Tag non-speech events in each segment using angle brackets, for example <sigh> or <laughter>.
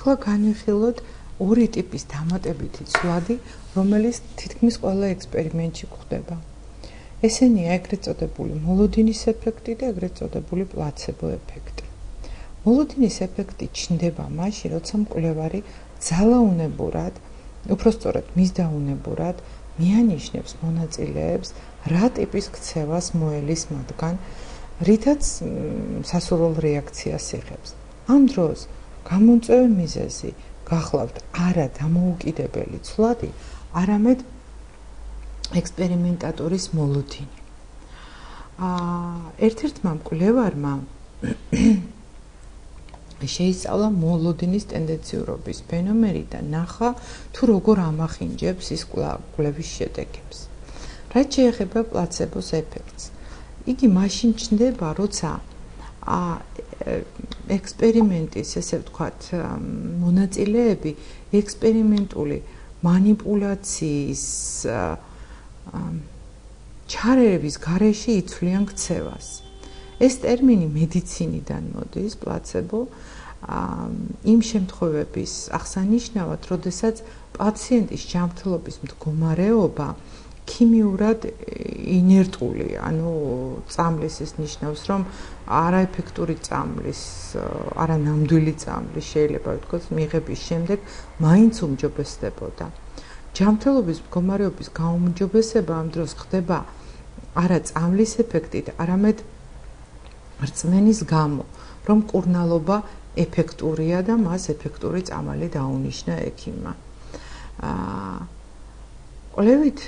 შუა განვიხილოთ ორი ტიპის დამატებითი ცვლადი, რომელიც თითქმის ყველა ექსპერიმენტში გვხვდება. ესენია ეგრეთ წოდებული მოლოდინის ეფექტი და ეგრეთ წოდებული პლაცებო ეფექტი. მოლოდინის ეფექტი ჩნდება მაშინ, როცა მკვლევარი ძალაუნებურად, უფრო სწორედ მისდაუნებურად მიანიშნებს მონაწილეებს რა ტიპის ქცევას მოელის მათგან, რითაც სასურველ რეაქციას იღებს. ამ დროს გამომწვევი მიზეზი გახლავთ არა დამოუკიდებელი ცვლადი, არამედ ექსპერიმენტატორის მოლოდინი. აა ერთ-ერთმა მკვლევარმა <coughs> შეისწავლა მოლოდინის ტენდენციურობის ფენომენი და ნახა თუ როგორ ამახინჯებს ის კვლევის შედეგებს. რაც შეეხება პლაცებოს ეფექტს, იგი მაშინ ჩნდება, როცა ა ექსპერიმენტის, ესე ვთქვათ, მონაწილეები ექსპერიმენტული манипуляციის ჩარეების გარეშე იცვლიან ქცევას. ეს ტერმინი მედიცინიდან მოდის, პლაცებო, იმ შემთხვევების აღსანიშნავად, როდესაც პაციენტის ჯანმრთელობის მდგომარეობა ქიმიურად ინერტული, ანუ წამლის ეს ნიშნავს, რომ არაეფექტური წამლის, არანამდვილი წამლის შეიძლება ვთქვათ, მიღების შემდეგ მაინც უმჯობესდებოდა. ჯანმრთელობის მდგომარეობის გაუმჯობესება ამ დროს ხდება არა წამლის ეფექტით, არამედ რწმენის გამო, რომ კურნალობა ეფექტურია და მას ეფექტური წამალი დაუნიშნა ექიმმა. აა კვლევით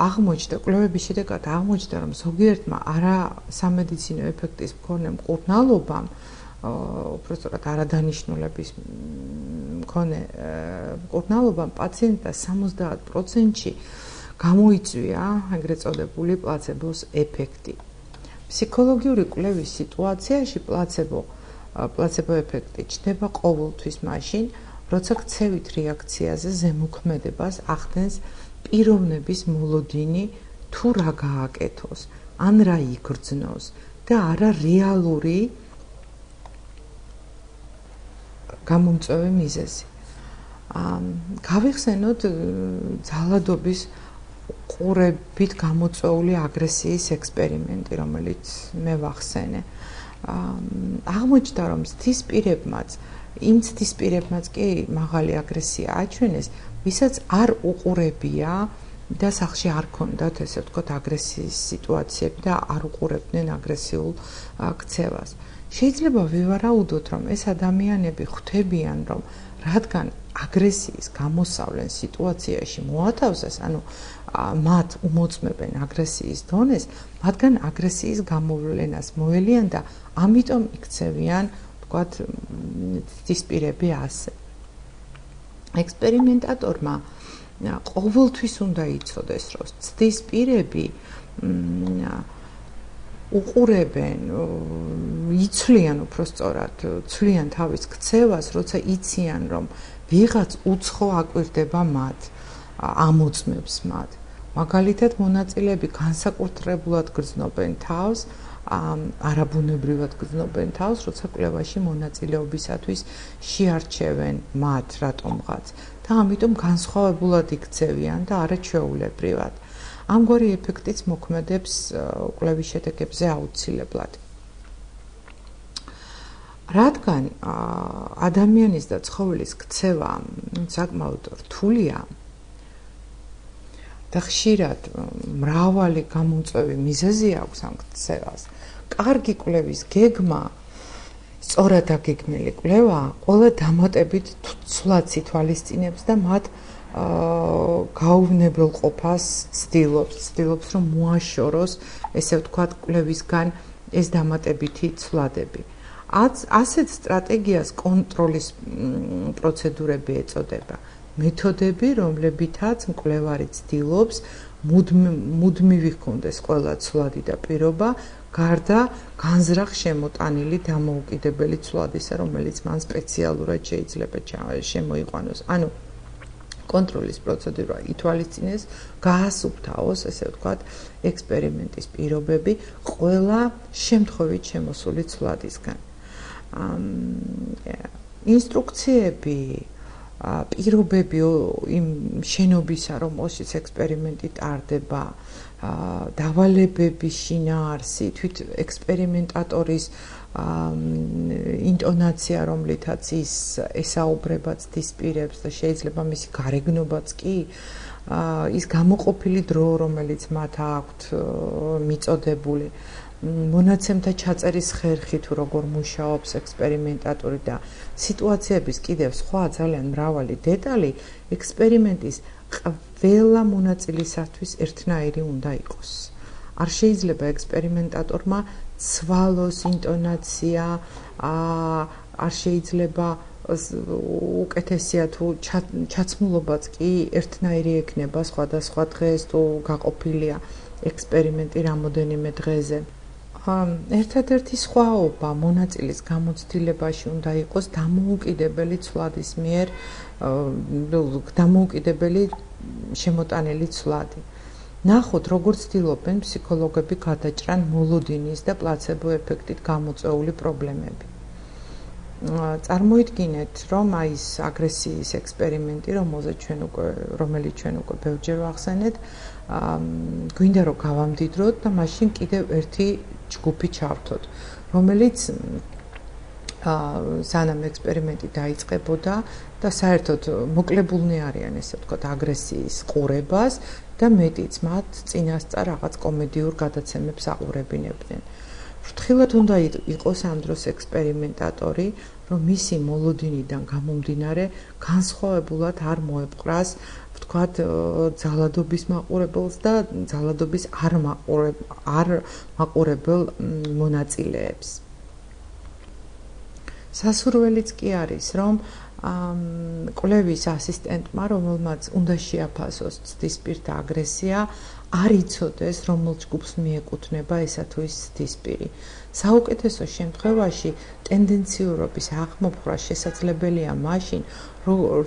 აღმოჩნდა, კვლევების შედეგად აღმოჩნდა, რომ ზოგიერთმა არა სამედიცინო ეფექტის მქონე კურნალობამ უბრალოდ არადანიშნულების მქონე კურნალობამ პაციენტთა 70%-ში გამოიწვია ეგრეთ წოდებული პლაცებოს ეფექტი. ფსიქოლოგიური კვლევის სიტუაციაში პლაცებო პლაცებო ეფექტი ჩნდება ყოველთვის მაშინ, როცა ქცევით რეაქციაზე ზემოქმედებას ახდენს პიროვნების მოლოდინი თუ რა გააკეთოს, ან რა იგრძნოს და არა რეალური გამომწვევი მიზეზი. ამ გავიხსენოთ ძალადობის ყურებით გამოწვეული აგრესიის ექსპერიმენტი, რომელიც მე ვახსენე. აღმოჩნდა, რომ ცდისპირებმაც, იმ ცდისპირებმაც კი მაღალი აგრესია აჩვენეს, ვისაც არ უყურებია და სახში არ ქონდათ ესე ვთქვათ აგრესიის სიტუაციები და არ უყურებდნენ აგრესიულ ქცევას. შეიძლება ვივარაუდოთ, რომ ეს ადამიანები ხვდებიან, რომ რადგან აგრესიის გამოსავლენ სიტუაციაში მოათავსეს, ანუ მათ უმოწმებენ აგრესიის დონეს, მათგან აგრესიის გამოვლენას მოელიან და ამიტომ იქცევიან, თქვათ, დისპირები ასე. ექსპერიმენტატორმა ყოველთვის უნდა იცოდეს, რომ ცდის პირები უყურებენ, იცვლიან უფრო სწორად, ცვლიან თავის ქცევას, როცა იციან, რომ ვიღაც უცხო აკვირდება მათ, ამოწმებს მათ. მაგალითად, მონაწილეები განსაკუთრებულად გრძნობენ თავს არაბუნებრივად გრძნობენ თავს, როცა კვლევაში მონაწილეობისათვის შეარჩევენ მათ რატომღაც და ამიტომ განსხვავებულად იქცევიან და არაჩვეულებრივად. ამგვარი ეფექტიც მოქმედებს კვლევის შედეგებზე აუცილებლად. რადგან ადამიანის და ცხოველის ქცევა საკმაოდ რთულია და ხშირად მრავალი გამომწვევი მიზეზი აქვს ამ ქცევას, კარგი კვლევის გეგმა სწორად აგეგმილი კვლევა ყველა დამატებით ცვლად ითვალისწინებს და მათ გაუვნებელ ყოფას ცდილობს, ცდილობს რომ მოაშოროს, ესე ვთქვათ, კვლევისგან ეს დამატებითი ცვლადები. ასეთ სტრატეგიას კონტროლის პროცედურები ეწოდება. მეთოდები, რომლებითაც მკვლევარი ცდილობს მუდმივი ჰქონდეს ყველა ცვლადი და პირობა, გარდა განზრახ შემოტანილი დამოუკიდებელი ცვლადისა, რომელიც მან სპეციალურად შეიძლება შემოიყვანოს. ანუ კონტროლის პროცედურა ითვალისწინეს, გაასუფთავოს, ესე ვთქვათ, ექსპერიმენტის პირობები ყველა შემთხვევით შემოსული ცვლადისგან. ინსტრუქციები პირობები იმ შენობისა, რომ ოსის ექსპერიმენტი ტარდება, დავალებების შინაარსი, თვით ექსპერიმენტატორის ინტონაცია, რომლითაც ის ესაუბრებაც დისპირებს და შეიძლება მისი გარეგნობაც კი ის გამოყოფილი დრო, რომელიც მათ აქვთ მიწოდებული მონაცემთა ჩაწერის ხერხი თუ როგორ მუშაობს ექსპერიმენტატორი და სიტუაციების კიდევ სხვა ძალიან მრავალი დეტალი ექსპერიმენტის ყველა მონაწილისათვის ერთნაირი უნდა იყოს. არ შეიძლება ექსპერიმენტატორმა ცვალოს ინტონაცია, აა არ შეიძლება უკეთესია თუ ჩაცმულობაც კი ერთნაირი ექნება სხვადასხვა დღეს თუ გაყოფილია ექსპერიმენტი რამოდენიმე დღეზე. ერთადერთი სხვაობა მონაწილის გამოცდილებაში უნდა იყოს დამოუკიდებელი ცვლადის მიერ დამოუკიდებელი შემოტანილი ცვლადი. ნახოთ, როგორ ცდილობენ ფსიქოლოგები გადაჭრან მოლოდინის და პლაცებო ეფექტით გამოწვეული პრობლემები. წარმოიდგინეთ, რომ აი ეს აგრესიის ექსპერიმენტი, რომელზეც ჩვენ უკვე რომელიც ჩვენ უკვე ბევრჯერ ვახსენეთ, აა გვინდა რომ გავამდიდროთ და მაშინ კიდევ ერთი ჯგუფი ჩავთოთ, რომელიც სანამ ექსპერიმენტი დაიწყებოდა და საერთოდ მოკლებულნი არიან ესე ვთქვათ აგრესიის ყურებას და მეტიც მათ წინასწარ რაღაც კომედიურ გადაცემებს აყურებინებდნენ. ფრთხილად უნდა იყოს ამ დროს ექსპერიმენტატორი, რომ მისი მოლოდინიდან გამომდინარე განსხვავებულად არ მოეპყრას ვთქვათ ძალადობის მაყურებელს და ძალადობის არ მაყურებ არ მაყურებელ მონაწილეებს. სასურველიც კი არის, რომ ამ კლევის ასისტენტმა, რომელმაც უნდა შეაფასოს ცდისპირთა აგრესია, არ იცოდეს, რომელ ჯგუფს მიეკუთვნება ესა თუ ის ცდისპირი. საუკეთესო შემთხვევაში ტენდენციურობის აღმოფხვრა შესაძლებელია მაშინ,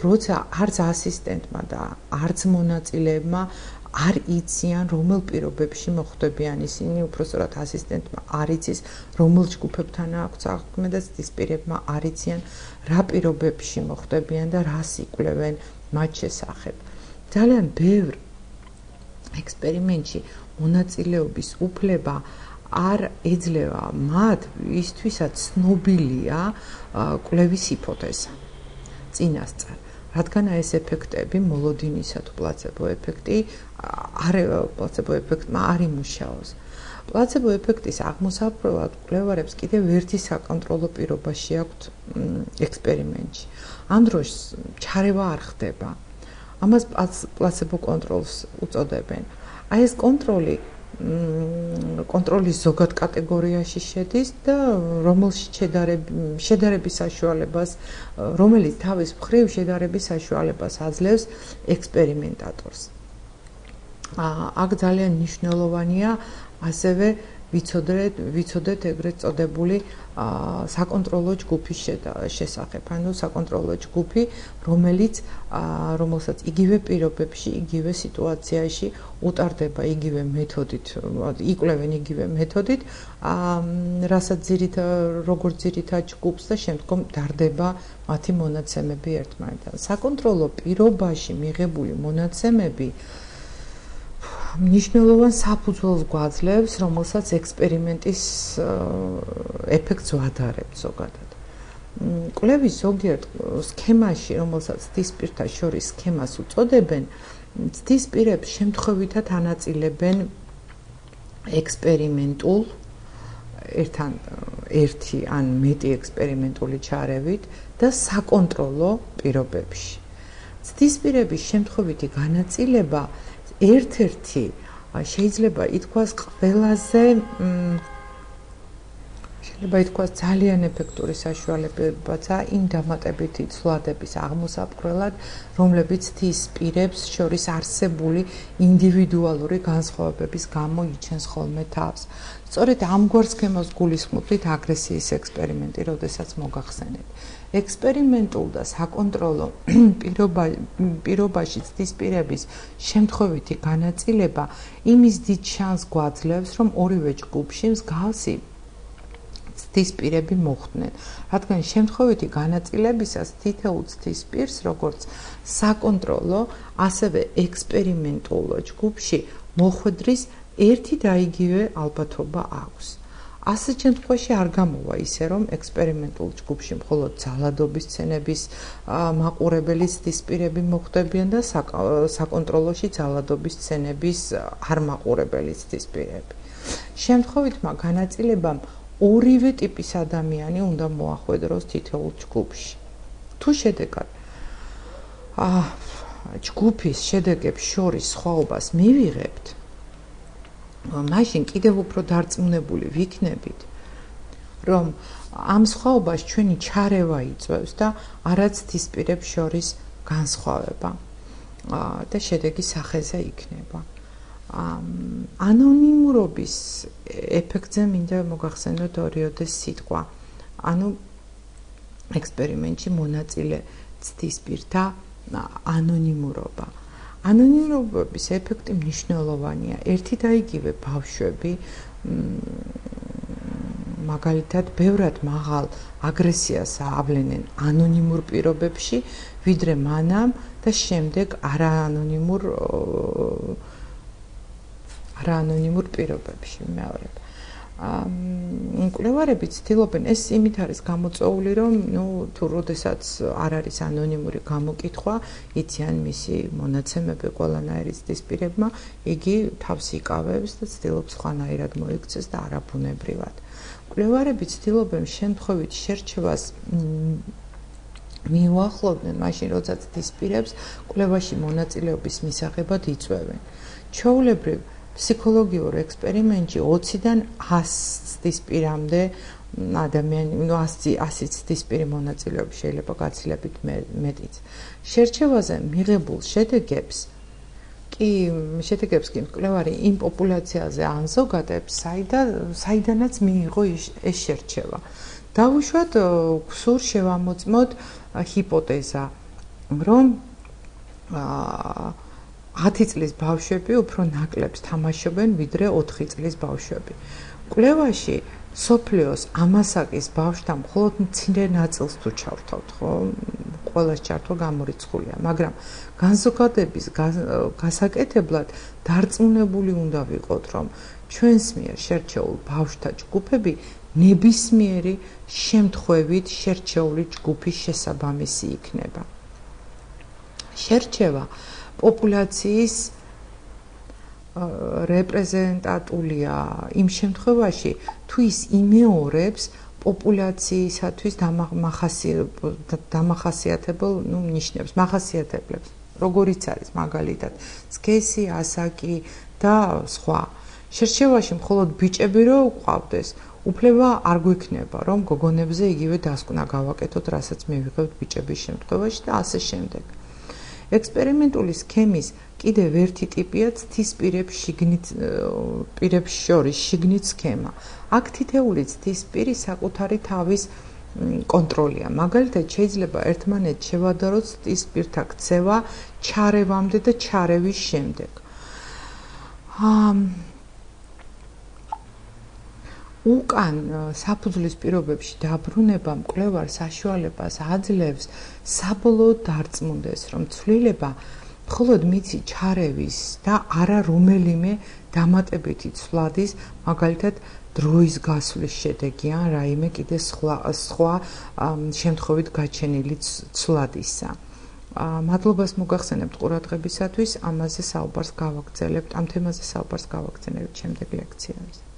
როცა არც ასისტენტმა და არც მონაწილეებმა არ იციან რომელ პირობებში მოხვდებიან ისინი უფრო სწორად ასისტენტმა არ იცის რომელ ჯგუფებთან აქვს აღქმე და ის პირებმა არ იციან რა პირობებში მოხვდებიან და რას იკვლევენ მათ შესახებ. ძალიან ბევრ ექსპერიმენტში მონაწილეობის უფლება არ ეძლევა მათ ისთვისაც ცნობილია კვლევის ჰიპოთეზა. წინასწარ. რადგან ეს ეფექტები, მოლოდინისა თუ პლაცებო ეფექტი, არ პლაცებო ეფექტმა არ იმუშაოს. პლაცებო ეფექტის აღმოსავლად კვლევარებს კიდევ ერთი საკონტროლო პირობაში აქვთ ექსპერიმენტში. ამ დროს ჩარევა არ ხდება. ამას პლაცებო კონტროლს უწოდებენ. აი ეს კონტროლი კონტროლის ზოგად კატეგორიაში შედის და რომელშიც შედარების საშუალებას რომელიც თავის მხრივ შედარების საშუალებას აძლევს ექსპერიმენტატორს. აქ ძალიან მნიშვნელოვანია ასევე ვიცოდეთ ვიცოდეთ ეგრეთ წოდებული საკონტროლო ჯგუფის შესახებ. ანუ საკონტროლო ჯგუფი რომელიც რომელსაც იგივე პირობებში იგივე სიტუაციაში უტარდება იგივე მეთოდით იკვლევენ იგივე მეთოდით რასაც ძირით როგორ ძირითად ჯგუფს და შემდგომ დარდება მათი მონაცემები ერთმანეთთან. საკონტროლო პირობაში მიღებული მონაცემები მნიშვნელოვან საფუძველს გვაძლევს, რომელსაც ექსპერიმენტის ეფექტს ვადარებთ ზოგადად. კვლევის ზოგიერთ სქემაში, რომელსაც დისპირთა შორის სქემას უწოდებენ, დისპირებს შემთხვევითად ანაწილებენ ექსპერიმენტულ ერთან ერთი ან მეტი ექსპერიმენტული ჩარევით და საკონტროლო პირობებში. დისპირების შემთხვევითი განაწილება ერთ-ერთი შეიძლება ითქვას ყველაზე შეიძლება ითქვას ძალიან ეფექტური საშუალებებაცა იმ დამატებითი ცვლადების აღმოსაყრელად, რომლებიც თის პირებს შორის არსებული ინდივიდუალური განსხვავებების გამო იჩენს ხოლმე თავს. სწორედ ამგვარ სქემას გულისხმობთ აგრესიის ექსპერიმენტი, როდესაც მოგახსენეთ. ექსპერიმენტულ და საკონტროლო პირობა პირობაში ცდისპირების შემთხვევითი განაწილება იმის დიდ შანს გვაძლევს, რომ ორივე ჯგუფში მსგავსი ცდისპირები მოხვდნენ. რადგან შემთხვევითი განაწილებისას თითოეულ ცდისპირს, როგორც საკონტროლო, ასევე ექსპერიმენტულ ჯგუფში მოხვედრის ერთი და იგივე ალბათობა აქვს. ასე შემთხვევაში არ გამოვა ისე, რომ ექსპერიმენტულ ჯგუფში მხოლოდ ძალადობის სცენების მაყურებელი ცდისპირები მოხვდებიან და საკონტროლოში ძალადობის სცენების არ მაყურებელი ცდისპირები. შემთხვევითმა განაწილებამ ორივე ტიპის ადამიანი უნდა მოახვედროს თითოეულ ჯგუფში. თუ შედეგად აა ჯგუფის შედეგებს შორის სხვაობას მივიღებთ, მაშინ კიდევ უფრო დარწმუნებული ვიქნებით, რომ ამ სხვაობას ჩვენი ჩარევა იწევს და არაც თისპირებს შორის განსხვავება და შედეგი სახეზე იქნება. ანონიმურობის ეფექტზე მინდა მოგახსენოთ ორიოდეს სიტყვა. ანუ ექსპერიმენტში მონაწილე ცდისპირთა ანონიმურობა. ანონიმურობის ეფექტი მნიშვნელოვანია. ერთი და იგივე ბავშვები მაგალითად, ბევრად მაღალ აგრესიას ავლენენ ანონიმურ პირობებში, ვიდრე მანამ და შემდეგ არაანონიმურ არაანონიმურ პირობებში მეორე. კვლევარები ცდილობენ ეს იმით არის გამოწეული რომ ნუ თუ როდესაც არ არის ანონიმური გამოკითხვა იციან მისი მონაცემები ყველანაირი დისპირებმა იგი თავს იკავებს და ცდილობს ხანაირად მოიქცეს და არაბუნებრივად კვლევარები ცდილობენ შემთხვევით შერჩევას მიუახლოვდნენ მაშინ როდესაც დისპირებს კვლევაში მონაწილეობის მისაღებად იწვევენ ჩაულებრივ ფსიქოლოგიურ ექსპერიმენტში 20-დან 100-ის პირამდე ადამიანი, ну 100 100-ის პირი მონაწილეობ შეიძლება გაცილებით მეტიც. შერჩევაზე მიღებულ შედეგებს კი შედეგებს კი მკვლევარი იმ პოპულაციაზე ანზოგადებს, საიდან საიდანაც მიიღო ეს შერჩევა. დავუშვათ გსურ შევამოწმოთ ჰიპოთეზა, რომ აა 10 წლის ბავშვები უფრო ნაკლებს თამაშობენ ვიდრე 4 წლის ბავშვები. კვლევაში სოფლიოს ამასაკის ბავშვთა მხოლოდ მცირე ნაწილს თუ ჩავთავთ, ხო? ყოველას ჩართვა გამორიცხულია, მაგრამ განზოგადების გასაკეთებლად დარწმუნებული უნდა ვიყოთ, რომ ჩვენს მიერ შერჩეულ ბავშვთა ჯგუფები ნებისმიერი შემთხვევით შერჩეული ჯგუფის შესაბამისი იქნება. შერჩევა პოპულაციის რეპრეზენტატულია. იმ შემთხვევაში თუ ის იმეორებს პოპულაციისათვის დამახასიათებელ ნუ ნიშნებს מחასიათებლებს როგორიც არის მაგალითად სქესი ასაკი და სხვა. შერჩევაში მხოლოდ ბიჭები რო ყავდეს უფლება არ გვექნება რომ გოგონებზე იგივე დასკვნა გავაკეთოთ რასაც მივიღებთ ბიჭების შემთხვევაში და ასე შემდეგ ექსპერიმენტული სქემის კიდევ ერთი ტიპია ცთის პირებს შიგნით პირებს შორის შიგნით სქემა. აქ თითეული ცთის პირი საკუთარი თავის კონტროლია. მაგალითად შეიძლება ერთმანეთს შევადაროთ ცთის პირთა ქცევა ჩარევამდე და ჩარევის შემდეგ. აა უკან საფუძვლის პირობებში დაბრუნება მკვლევარ საშუალებას აძლევს საბოლოო დარწმუნდეს რომ ცვლილება მხოლოდ მიცი ჩარევის და არა რომელიმე დამატებითი ცვლადის მაგალითად დროის გასვლის შედეგია რაიმე კიდე სხვა სხვა შემთხვევით გაჩენილი ცვლადისა. მადლობას მოგახსენებთ ყურადღებისათვის. ამაზე საუბარს გავაგრძელებთ ამ თემაზე საუბარს გავაგრძელებთ შემდეგ ლექციაზე